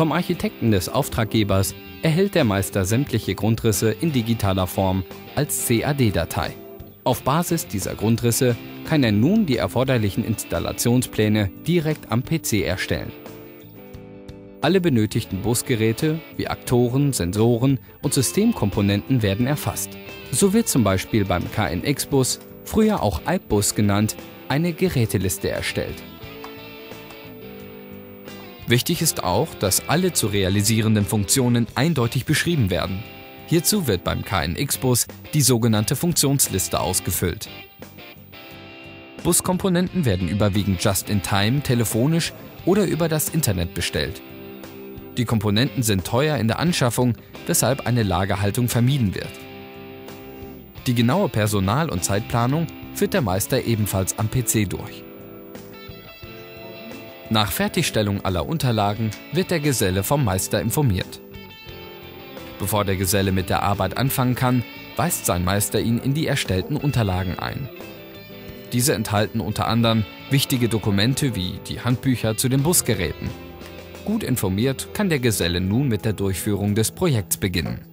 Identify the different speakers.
Speaker 1: Vom Architekten des Auftraggebers erhält der Meister sämtliche Grundrisse in digitaler Form als CAD-Datei. Auf Basis dieser Grundrisse kann er nun die erforderlichen Installationspläne direkt am PC erstellen. Alle benötigten Busgeräte wie Aktoren, Sensoren und Systemkomponenten werden erfasst. So wird zum Beispiel beim KNX-Bus, früher auch Alpbus genannt, eine Geräteliste erstellt. Wichtig ist auch, dass alle zu realisierenden Funktionen eindeutig beschrieben werden. Hierzu wird beim KNX-Bus die sogenannte Funktionsliste ausgefüllt. Buskomponenten werden überwiegend just-in-time, telefonisch oder über das Internet bestellt. Die Komponenten sind teuer in der Anschaffung, weshalb eine Lagerhaltung vermieden wird. Die genaue Personal- und Zeitplanung führt der Meister ebenfalls am PC durch. Nach Fertigstellung aller Unterlagen wird der Geselle vom Meister informiert. Bevor der Geselle mit der Arbeit anfangen kann, weist sein Meister ihn in die erstellten Unterlagen ein. Diese enthalten unter anderem wichtige Dokumente wie die Handbücher zu den Busgeräten. Gut informiert kann der Geselle nun mit der Durchführung des Projekts beginnen.